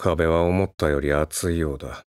壁は思ったより厚いようだ。